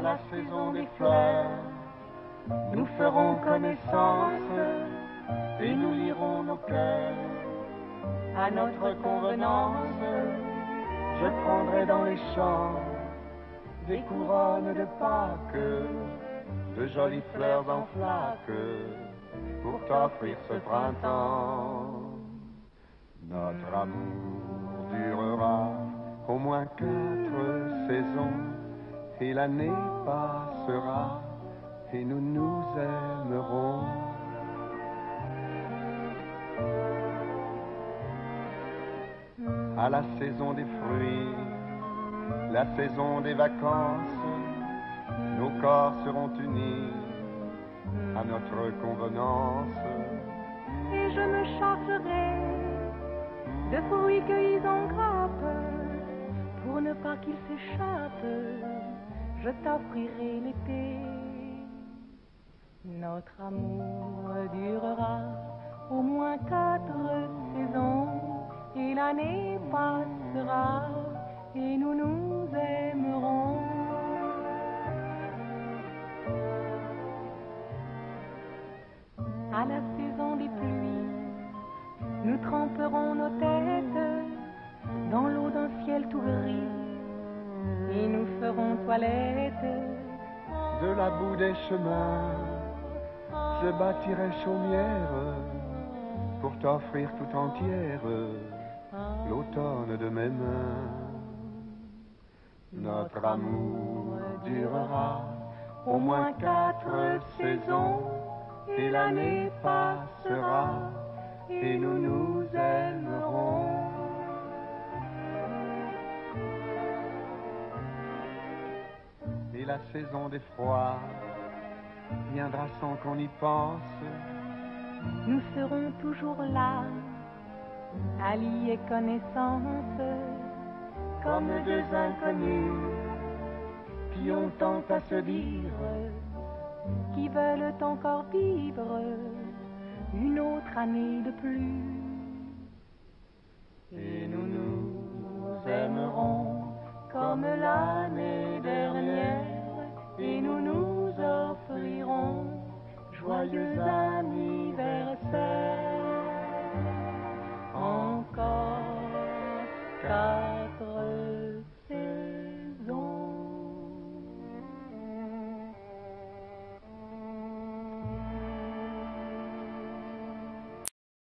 la saison des fleurs, nous ferons connaissance et nous lirons nos cœurs. À notre convenance, je prendrai dans les champs des couronnes de Pâques, de jolies fleurs en flaques, pour t'offrir ce printemps. Notre amour durera au moins quatre saisons, et l'année passera, et nous nous aimerons. À la saison des fruits, la saison des vacances, nos corps seront unis à notre convenance. Et je me chargerai de fruits cueillis en grappe, pour ne pas qu'ils s'échappent, je t'offrirai l'été. Notre amour durera au moins quatre saisons, et l'année passera, et nous nous aimerons. À la saison des pluies, nous tremperons nos têtes dans l'eau d'un ciel tout gris, De la boue des chemins, je bâtirai chaumière pour t'offrir tout entière l'automne de mes mains. Notre amour durera au moins quatre saisons et l'année passera et nous nous aimerons. La saison des froids viendra sans qu'on y pense. Nous serons toujours là, à lier connaissance, comme deux inconnus qui ont tant à se dire, qui veulent encore vivre une autre année de plus.